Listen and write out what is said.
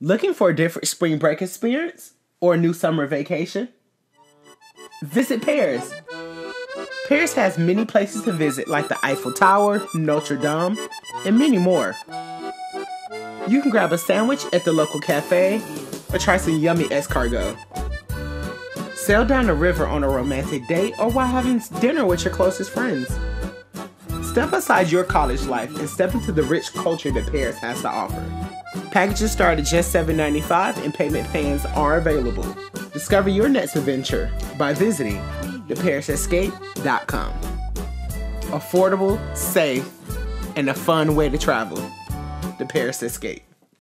Looking for a different spring break experience or a new summer vacation? Visit Paris. Paris has many places to visit, like the Eiffel Tower, Notre Dame, and many more. You can grab a sandwich at the local cafe or try some yummy escargot. Sail down the river on a romantic date or while having dinner with your closest friends. Step aside your college life and step into the rich culture that Paris has to offer. Packages start at just $7.95 and payment plans are available. Discover your next adventure by visiting theparisescape.com. Affordable, safe, and a fun way to travel. The Paris Escape.